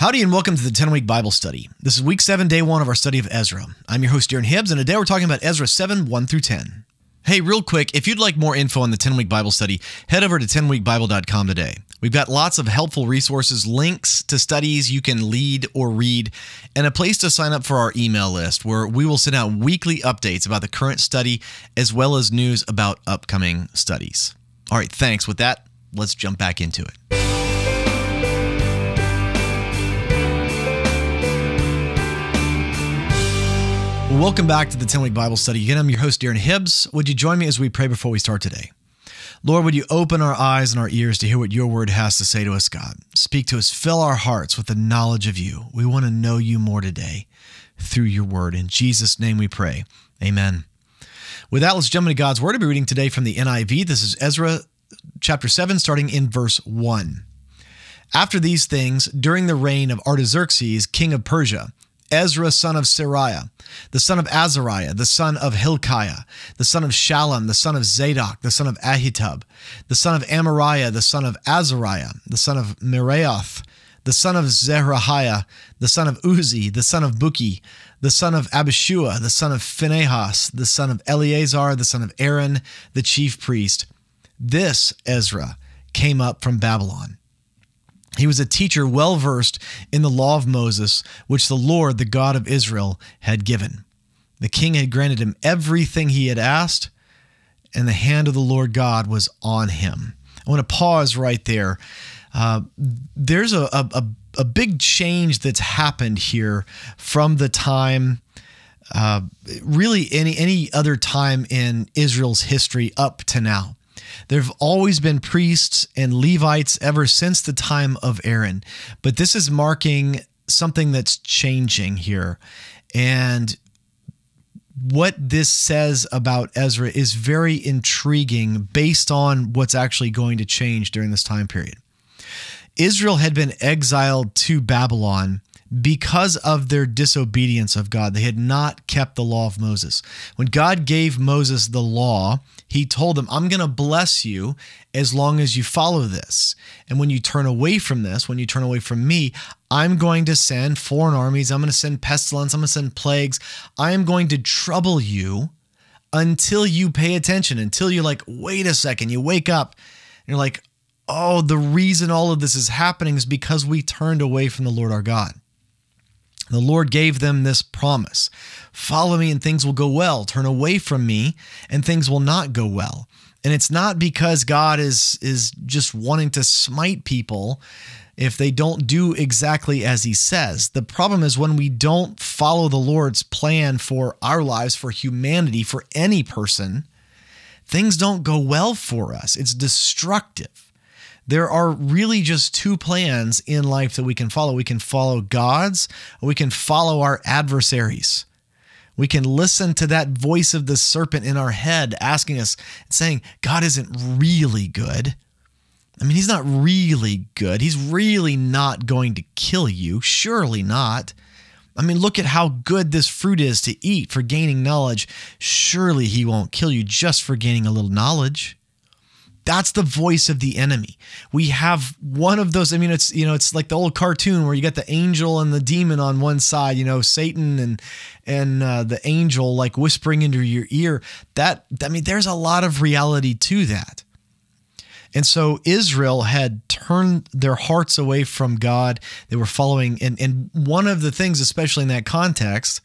Howdy and welcome to the 10 week Bible study. This is week 7, day 1 of our study of Ezra. I'm your host, Darren Hibbs, and today we're talking about Ezra 7 1 through 10. Hey, real quick, if you'd like more info on the 10 week Bible study, head over to 10weekbible.com today. We've got lots of helpful resources, links to studies you can lead or read, and a place to sign up for our email list where we will send out weekly updates about the current study as well as news about upcoming studies. All right, thanks. With that, let's jump back into it. Welcome back to the 10 week Bible study. Again, I'm your host, Darren Hibbs. Would you join me as we pray before we start today? Lord, would you open our eyes and our ears to hear what your word has to say to us, God? Speak to us, fill our hearts with the knowledge of you. We want to know you more today through your word. In Jesus' name we pray. Amen. With that, let's jump into God's word. I'll be reading today from the NIV. This is Ezra chapter 7, starting in verse 1. After these things, during the reign of Artaxerxes, king of Persia, Ezra, son of Seraiah, the son of Azariah, the son of Hilkiah, the son of Shallum, the son of Zadok, the son of Ahitub, the son of Amariah, the son of Azariah, the son of Meraioth, the son of Zerahiah, the son of Uzzi, the son of Bukki, the son of Abishua, the son of Phinehas, the son of Eleazar, the son of Aaron, the chief priest. This Ezra came up from Babylon. He was a teacher well versed in the law of Moses, which the Lord, the God of Israel, had given. The king had granted him everything he had asked, and the hand of the Lord God was on him. I want to pause right there. Uh, there's a, a, a, big change that's happened here from the time, uh, really any any other time in Israel's history up to now. There have always been priests and Levites ever since the time of Aaron, but this is marking something that's changing here. And what this says about Ezra is very intriguing based on what's actually going to change during this time period. Israel had been exiled to Babylon because of their disobedience of God. They had not kept the law of Moses. When God gave Moses the law, he told them, I'm going to bless you as long as you follow this. And when you turn away from this, when you turn away from me, I'm going to send foreign armies. I'm going to send pestilence. I'm going to send plagues. I am going to trouble you until you pay attention, until you're like, wait a second, you wake up and you're like, oh, the reason all of this is happening is because we turned away from the Lord our God. The Lord gave them this promise Follow me and things will go well. Turn away from me and things will not go well. And it's not because God is, is just wanting to smite people if they don't do exactly as he says. The problem is when we don't follow the Lord's plan for our lives, for humanity, for any person, things don't go well for us. It's destructive there are really just two plans in life that we can follow. We can follow God's, we can follow our adversaries. We can listen to that voice of the serpent in our head asking us, saying, God isn't really good. I mean, he's not really good. He's really not going to kill you. Surely not. I mean, look at how good this fruit is to eat for gaining knowledge. Surely he won't kill you just for gaining a little knowledge. That's the voice of the enemy. We have one of those. I mean, it's you know, it's like the old cartoon where you get the angel and the demon on one side. You know, Satan and and uh, the angel like whispering into your ear. That I mean, there's a lot of reality to that. And so Israel had turned their hearts away from God. They were following, and and one of the things, especially in that context,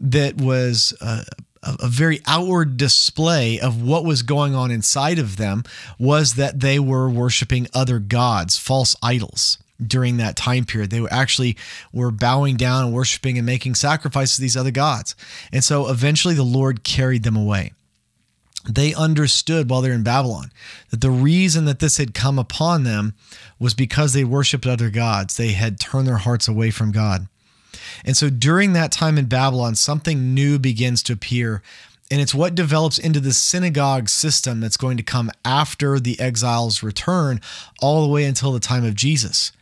that was uh, a, very outward display of what was going on inside of them was that they were worshiping other gods, false idols during that time period. They were actually were bowing down and worshiping and making sacrifices to these other gods. And so eventually the Lord carried them away. They understood while they're in Babylon that the reason that this had come upon them was because they worshiped other gods. They had turned their hearts away from God. And so during that time in Babylon, something new begins to appear. And it's what develops into the synagogue system that's going to come after the exiles return, all the way until the time of Jesus.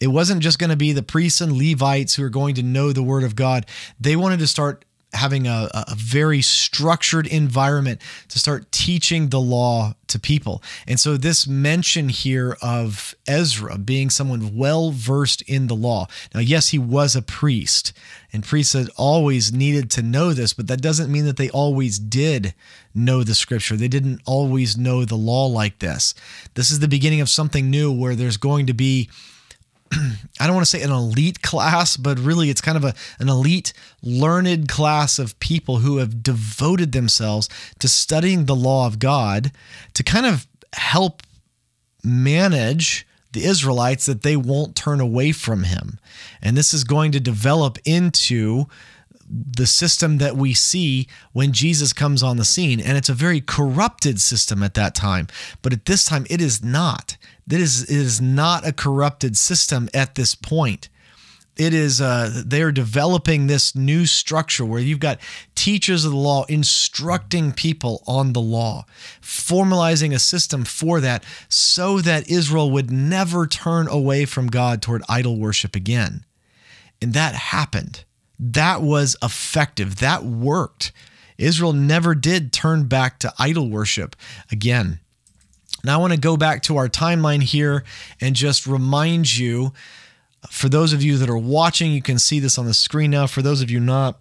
It wasn't just going to be the priests and Levites who are going to know the word of God. They wanted to start having a, a very structured environment to start teaching the law to people. And so, this mention here of Ezra being someone well versed in the law. Now, yes, he was a priest, and priests had always needed to know this, but that doesn't mean that they always did know the scripture. They didn't always know the law like this. This is the beginning of something new where there's going to be I don't want to say an elite class, but really it's kind of a, an elite, learned class of people who have devoted themselves to studying the law of God to kind of help manage the Israelites that they won't turn away from him. And this is going to develop into the system that we see when Jesus comes on the scene. And it's a very corrupted system at that time. But at this time, it is not. That is, it is not a corrupted system at this point. It is, uh, they are developing this new structure where you've got teachers of the law instructing people on the law, formalizing a system for that so that Israel would never turn away from God toward idol worship again. And that happened. That was effective. That worked. Israel never did turn back to idol worship again. Now, I want to go back to our timeline here and just remind you for those of you that are watching, you can see this on the screen now. For those of you not,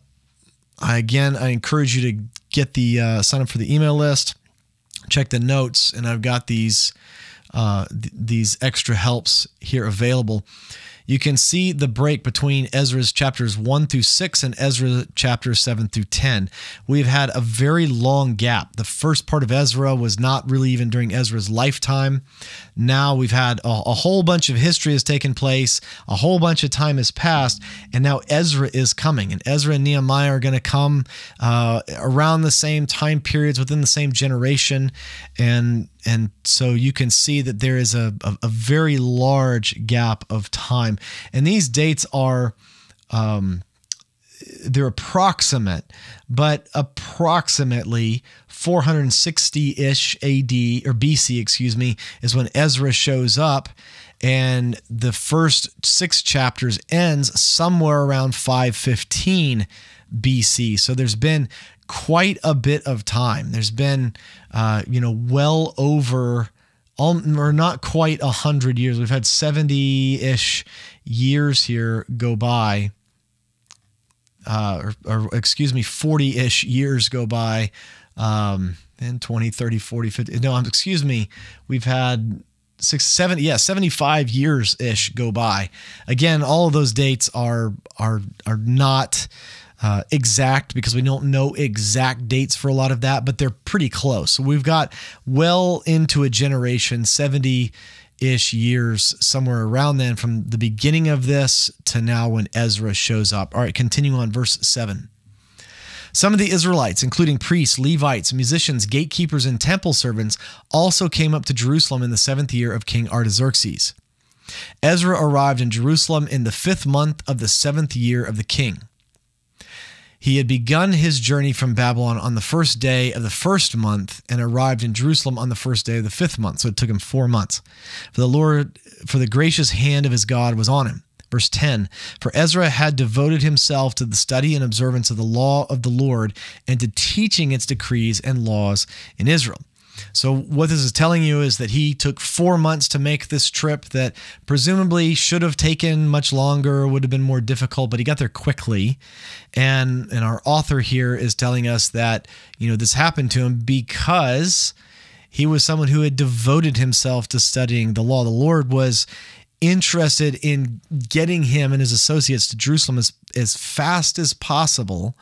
I, again, I encourage you to get the uh, sign up for the email list, check the notes, and I've got these uh, th- these extra helps here available you can see the break between Ezra's chapters 1 through 6 and Ezra chapters 7 through 10. We've had a very long gap. The first part of Ezra was not really even during Ezra's lifetime. Now we've had a, a whole bunch of history has taken place, a whole bunch of time has passed, and now Ezra is coming. And Ezra and Nehemiah are going to come uh, around the same time periods within the same generation. And and so you can see that there is a, a, a very large gap of time. And these dates are um, they're approximate, but approximately 460-ish AD or BC, excuse me, is when Ezra shows up and the first 6 chapters ends somewhere around 515 BC. So there's been quite a bit of time. There's been, uh, you know, well over, or not quite a hundred years. We've had 70 ish years here go by. Uh, or, or, excuse me, 40 ish years go by. Um, and 20, 30, 40, 50. No, excuse me. We've had six, seven, yeah, 75 years ish go by. Again, all of those dates are, are, are not, uh, exact because we don't know exact dates for a lot of that, but they're pretty close. We've got well into a generation, 70 ish years, somewhere around then, from the beginning of this to now when Ezra shows up. All right, continue on verse 7. Some of the Israelites, including priests, Levites, musicians, gatekeepers, and temple servants, also came up to Jerusalem in the seventh year of King Artaxerxes. Ezra arrived in Jerusalem in the fifth month of the seventh year of the king. He had begun his journey from Babylon on the first day of the first month and arrived in Jerusalem on the first day of the fifth month. So it took him four months. For the Lord, for the gracious hand of his God was on him. Verse 10 For Ezra had devoted himself to the study and observance of the law of the Lord and to teaching its decrees and laws in Israel. So, what this is telling you is that he took four months to make this trip that presumably should have taken much longer, would have been more difficult, but he got there quickly. And, and our author here is telling us that, you know, this happened to him because he was someone who had devoted himself to studying the law. The Lord was interested in getting him and his associates to Jerusalem as, as fast as possible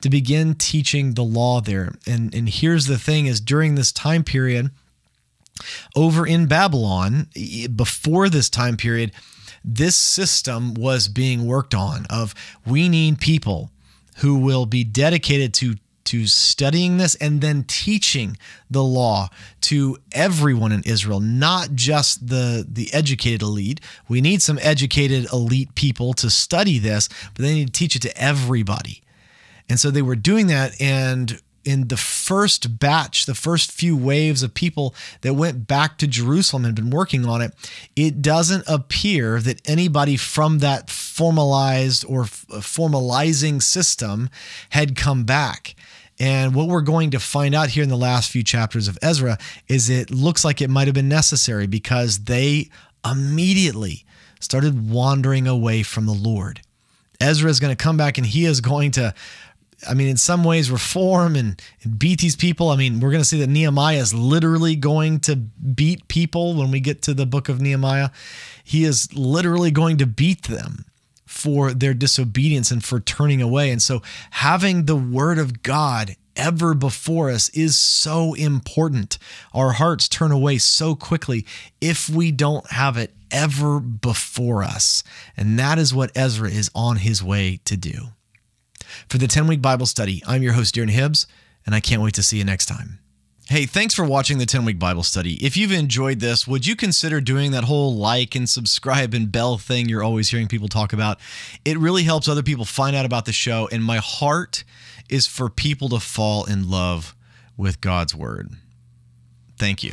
to begin teaching the law there. And, and here's the thing is during this time period, over in Babylon, before this time period, this system was being worked on of we need people who will be dedicated to to studying this and then teaching the law to everyone in Israel, not just the the educated elite. We need some educated elite people to study this, but they need to teach it to everybody. And so they were doing that and in the first batch, the first few waves of people that went back to Jerusalem and been working on it, it doesn't appear that anybody from that formalized or formalizing system had come back. And what we're going to find out here in the last few chapters of Ezra is it looks like it might have been necessary because they immediately started wandering away from the Lord. Ezra is going to come back and he is going to I mean, in some ways, reform and, and, beat these people. I mean, we're going to see that Nehemiah is literally going to beat people when we get to the book of Nehemiah. He is literally going to beat them for their disobedience and for turning away. And so, having the word of God ever before us is so important. Our hearts turn away so quickly if we don't have it ever before us. And that is what Ezra is on his way to do. For the 10 week Bible study, I'm your host, Darren Hibbs, and I can't wait to see you next time. Hey, thanks for watching the 10 week Bible study. If you've enjoyed this, would you consider doing that whole like and subscribe and bell thing you're always hearing people talk about? It really helps other people find out about the show, and my heart is for people to fall in love with God's Word. Thank you.